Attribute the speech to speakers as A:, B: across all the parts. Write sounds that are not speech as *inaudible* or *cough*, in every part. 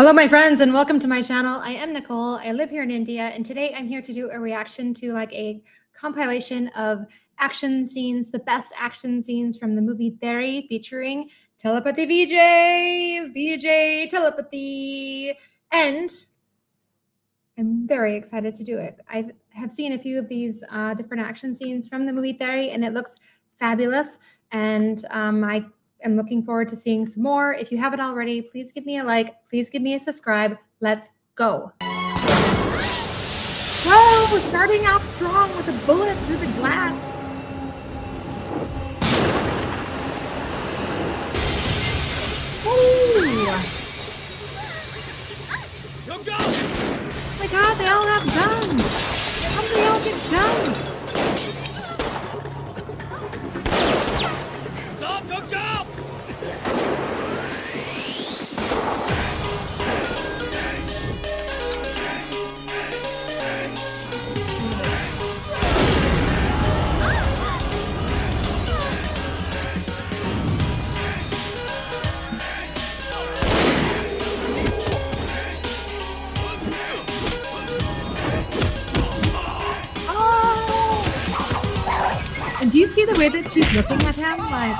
A: Hello, my friends, and welcome to my channel. I am Nicole. I live here in India, and today I'm here to do a reaction to like a compilation of action scenes, the best action scenes from the movie Theri featuring Thalapathy Vijay, Vijay Thalapathy, and I'm very excited to do it. I have seen a few of these uh, different action scenes from the movie Theri, and it looks fabulous. And um, I am looking forward to seeing some more. If you haven't already, please give me a like. Please give me a subscribe. Let's go. Whoa, we're starting off strong with a bullet through the glass. You see the way that she's looking at him? Like.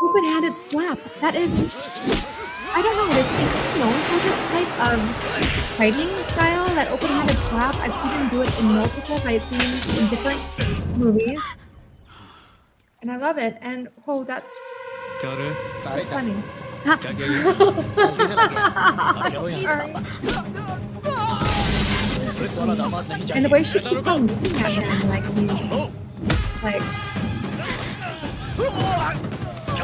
A: Open handed slap. That is. I don't know. It's, it's known for this type of fighting style, that open handed slap. I've seen him do it in multiple fight scenes in different movies. And I love it. And oh, that's. That's funny. *laughs* *laughs* And the way she keeps on looking at him like he's like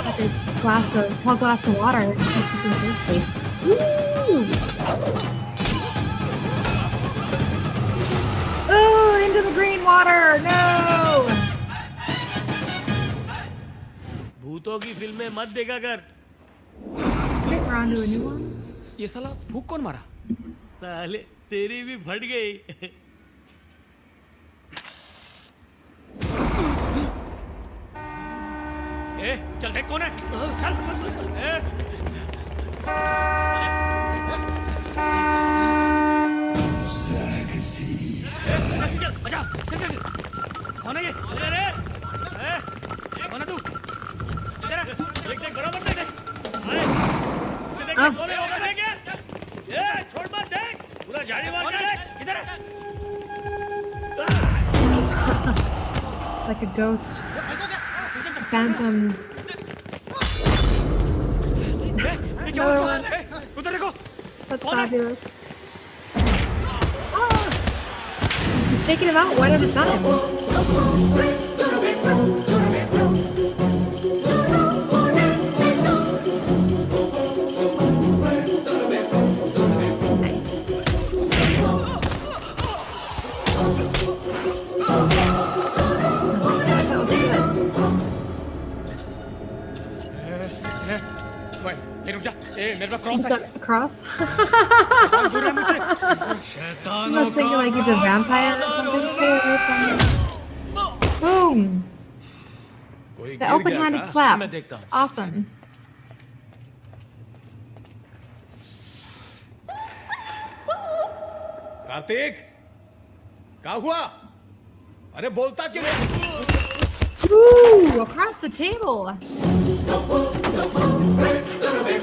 A: like a glass of tall glass of water that just like super thirsty. Woo! Oh, into the green water! No!
B: भूतों की फिल्में मत देखा कर
A: We're on to a new one.
B: ये साला भूख कौन मारा साले तेरी भी फट गई। ए, चल देख कौन है? चल। ए, चल, बचा, चल, चल, चल। कौन है ये? अरे अरे। ए, कौन है तू? इधर आ, देख देख बराबर देख देख। अरे, इसे देख, गोले होगा, *laughs*
A: like a ghost. Phantom.
B: Another *laughs* one.
A: That's fabulous. He's taking him out one at a time.
B: ए, रुक जा ए मेरे पास क्रॉस
A: Is
B: है
A: that a cross?
B: दूर है मुझसे
A: I
B: शैतानों
A: was thinking like he's a vampire or something. Stay away from him. Boom!
B: कोई
A: The
B: गिर
A: open
B: गया
A: handed
B: क्या?
A: slap.
B: मैं देखता हूँ
A: Awesome.
C: कार्तिक क्या हुआ अरे बोलता क्यों नहीं?
A: Ooh, across the table.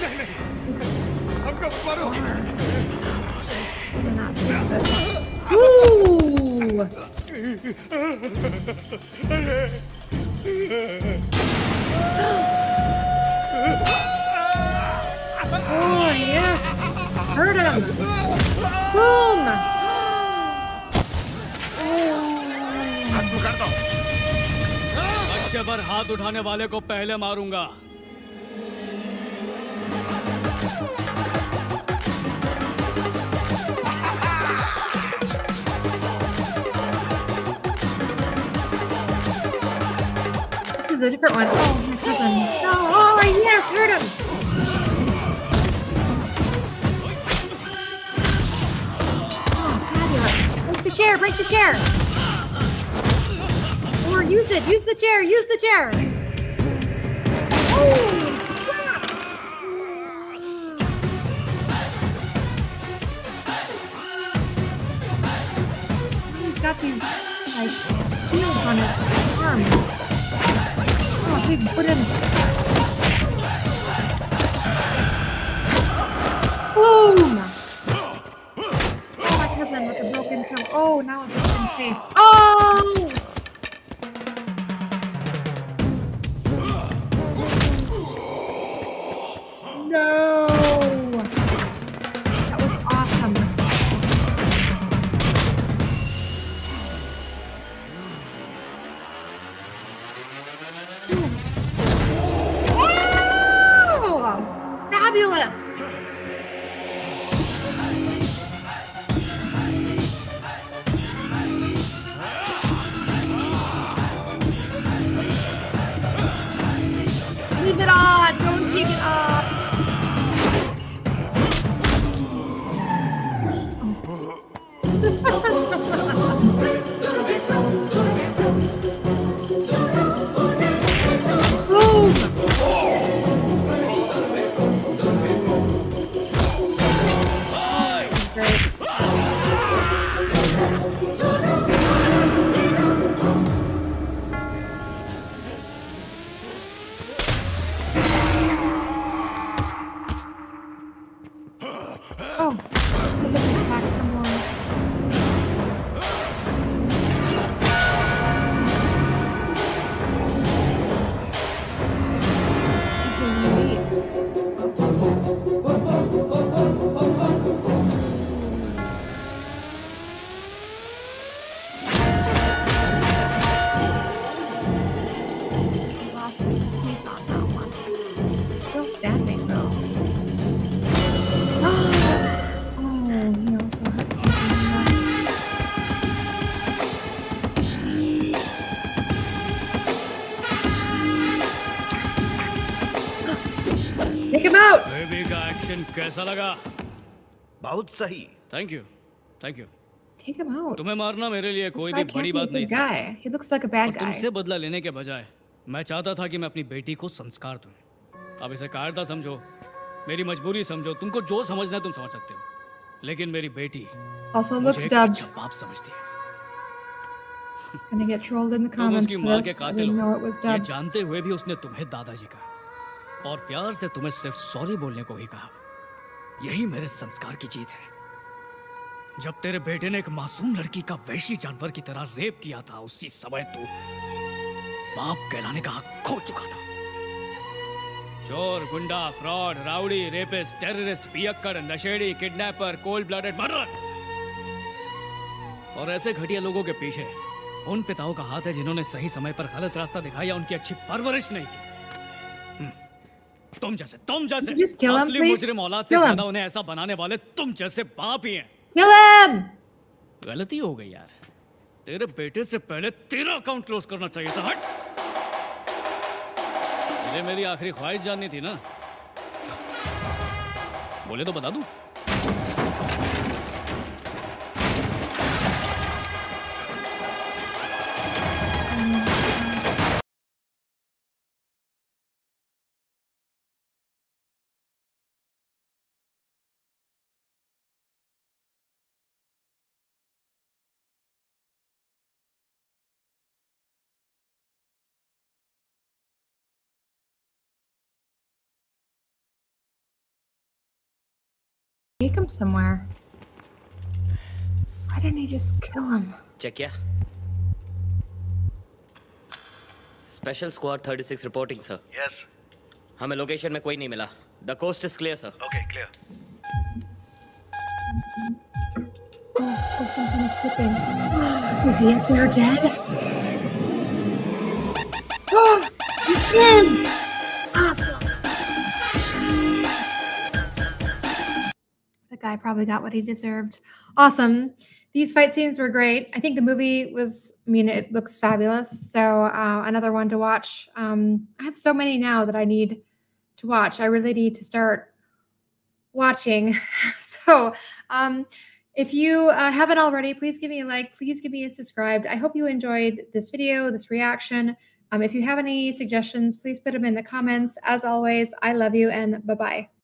C: नहीं हमको मारो.
A: Oh yes. Hurt him. Boom.
B: अच्छे हाथ उठाने वाले को पहले मारूँगा
A: This is a different one. Oh, my cousin. No. Oh, yes, hurt him. Oh, fabulous. Break the chair, break the chair. Or use it, use the chair, use the chair. Holy got these, like, shields on his arms. Oh, big wooden. Boom! Oh, my cousin with a broken toe. Oh, now a broken face. Oh! Oh. *laughs*
B: कैसा लगा?
D: बहुत सही।
B: Thank you thank you
A: Take him out.
B: तुम्हें मारना मेरे लिए कोई भी बड़ी बात नहीं
A: guy. He looks like a bad guy.
B: तुमसे बदला लेने के बजाय मैं चाहता था कि मैं अपनी बेटी को संस्कार दूँ। अब इसे कायरता समझो। मेरी मजबूरी समझो। तुमको जो समझना है तुम समझ सकते हो। लेकिन मेरी बेटी
A: Also looks dubbed.
B: अच्छा बाप समझती है।
A: Gonna get trolled in the
B: तुम उसकी माँ के कातिल हो। ये जानते हुए भी उसने तुम्हें दादाजी कहा। और प्यार से तुम्हें सिर्फ़ सॉरी बोलने को ही कहा। यही मेरे संस्कार की जीत है। जब तेरे बेटे ने एक मासूम लड़की का वैशी जानवर की तरह रेप किया था, उसी समय तू बाप कहलाने का हक खो चुका था। चोर, गुंडा, फ्रॉड, राउडी, रेपिस्ट, टेररिस्ट पियक्कड़ नशेड़ी, किडनैपर कोल्ड ब्लडेड मर्डरर्स। और ऐसे घटिया लोगों के पीछे उन पिताओं का हाथ है जिन्होंने सही समय पर गलत रास्ता दिखाया उनकी अच्छी परवरिश नहीं की। तुम जैसे तुम जैसे
A: Just kill him,
B: असली
A: please.
B: मुजरिम औलाद से
A: Kill him.
B: ज़्यादा उन्हें ऐसा बनाने वाले तुम जैसे बाप ही हैं
A: Kill him!
B: गलती हो गई यार तेरे बेटे से पहले तेरा अकाउंट क्लोज करना चाहिए था हट मुझे मेरी आखिरी ख्वाहिश जाननी थी ना बोले तो बता दूँ
A: him somewhere. Why didn't he just kill him?
E: Check किया special squad 36 reporting sir
D: yes
E: हमें लोकेशन में कोई नहीं मिला the coast is clear sir
D: okay clear
A: Oh, oh, something's flipping. Is he up there dead? *gasps* Oh, he is! Guy probably got what he deserved. Awesome. These fight scenes were great. I think the movie was, I mean, it looks fabulous. So, uh, another one to watch. Um, I have so many now that I need to watch. I really need to start watching. *laughs* so, um, if you uh, haven't already, please give me a like. Please give me a subscribe. I hope you enjoyed this video, this reaction. Um, if you have any suggestions, please put them in the comments. As always, I love you and bye bye.